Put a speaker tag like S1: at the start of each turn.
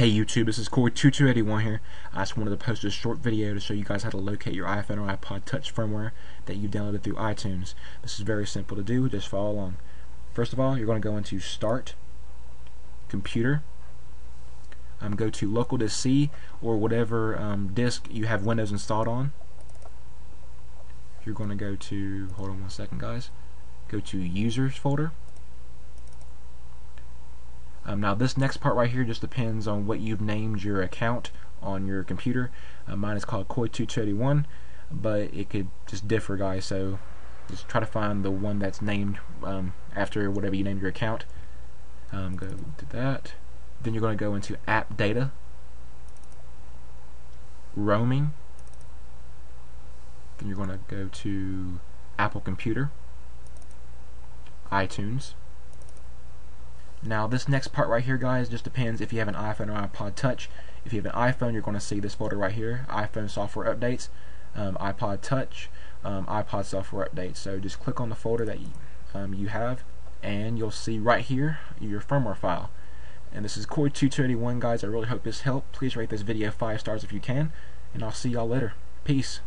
S1: Hey YouTube, this is Koi2281 here. I just wanted to post a short video to show you guys how to locate your iPhone or iPod Touch firmware that you've downloaded through iTunes. This is very simple to do, just follow along. First of all, you're going to go into Start, Computer, um, go to Local Disk C or whatever um, disk you have Windows installed on. You're going to go to, hold on one second guys, go to Users folder um, now this next part right here just depends on what you've named your account on your computer. Uh, mine is called Koi2281, but it could just differ, guys. So just try to find the one that's named um, after whatever you named your account. Um, go to that. Then you're going to go into App Data, Roaming. Then you're going to go to Apple Computer, iTunes. Now this next part right here guys just depends if you have an iPhone or iPod Touch. If you have an iPhone you're going to see this folder right here, iPhone software updates, um, iPod Touch, um, iPod software updates. So just click on the folder that you, um, you have and you'll see right here your firmware file. And this is Koi2281 guys. I really hope this helped. Please rate this video 5 stars if you can. And I'll see y'all later. Peace.